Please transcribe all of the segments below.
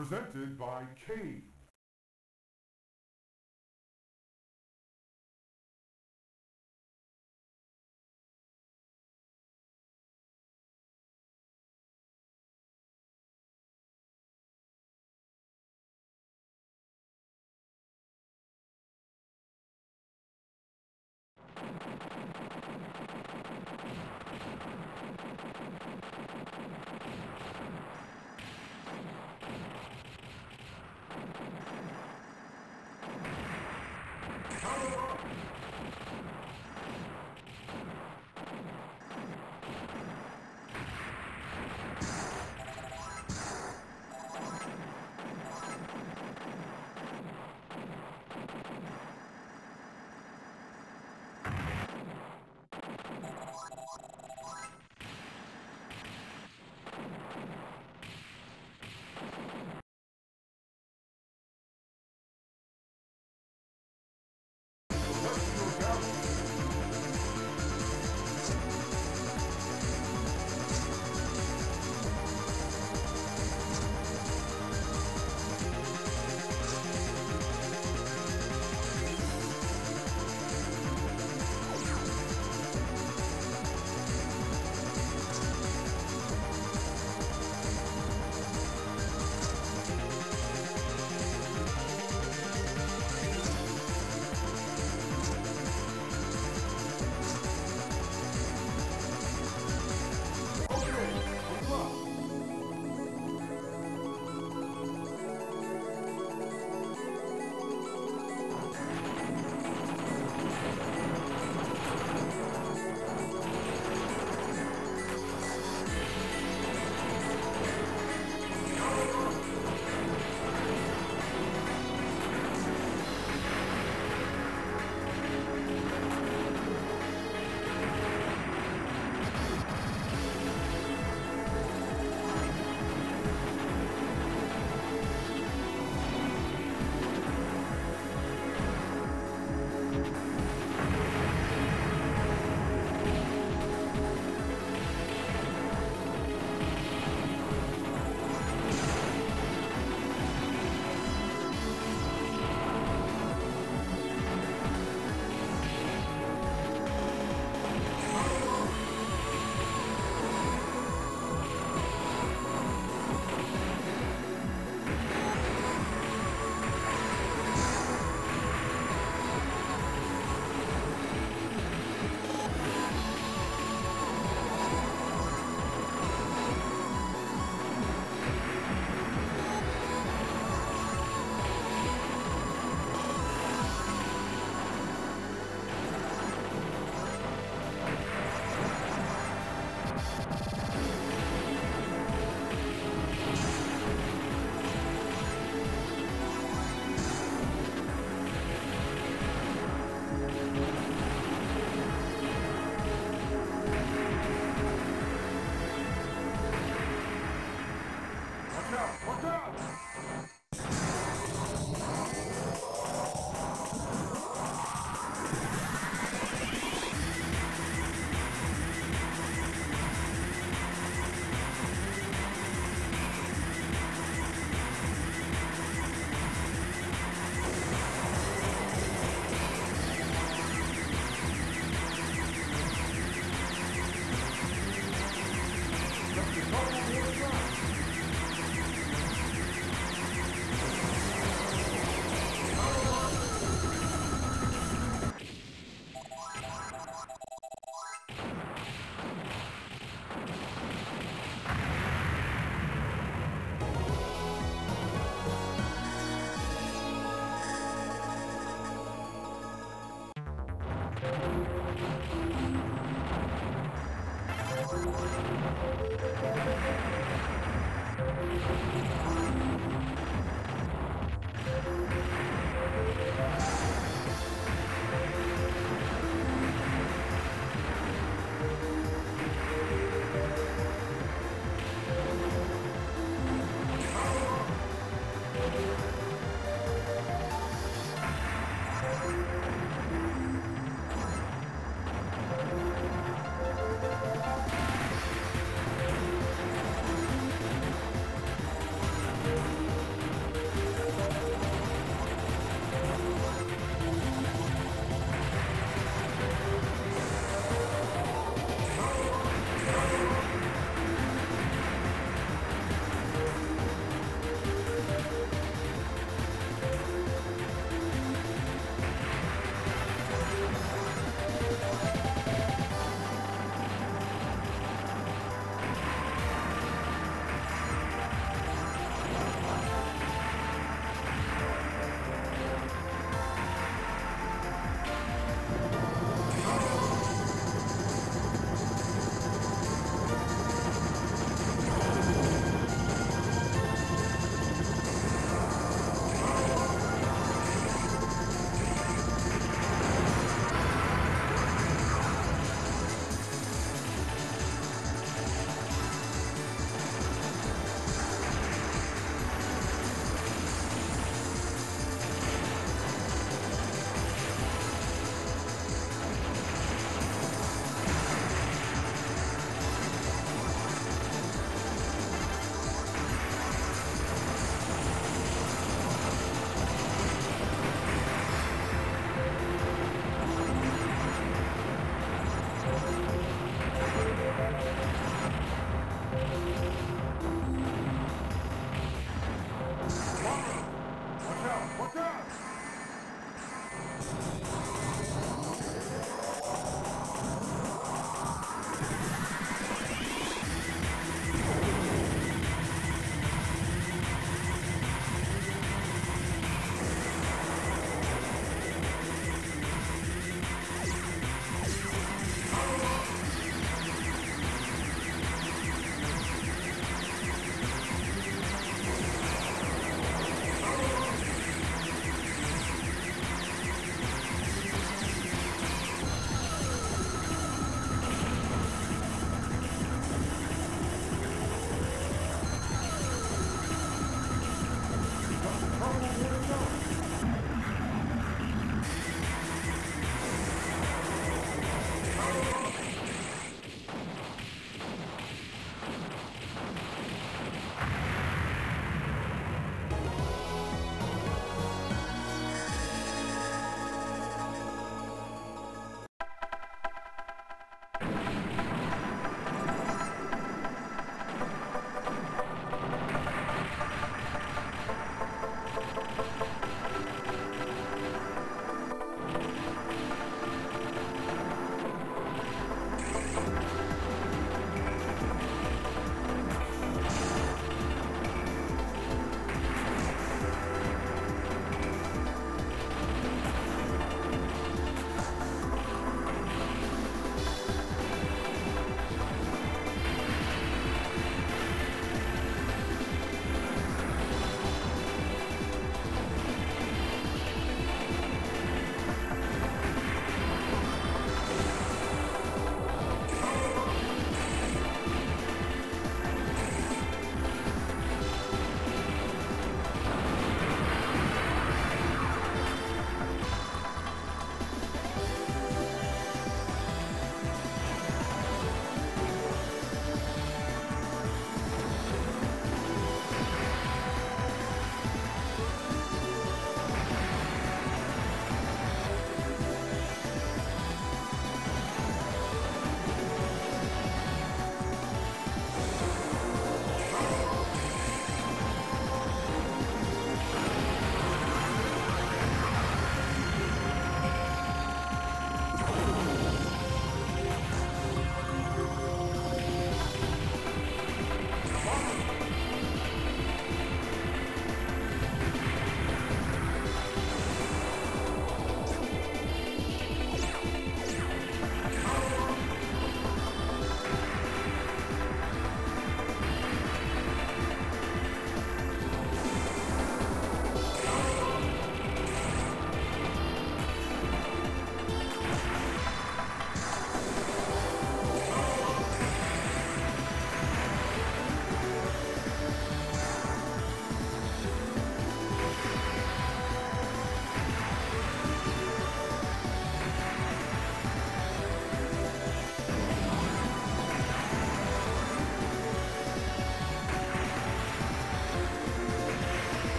Presented by Cave. Power up!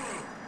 Fire!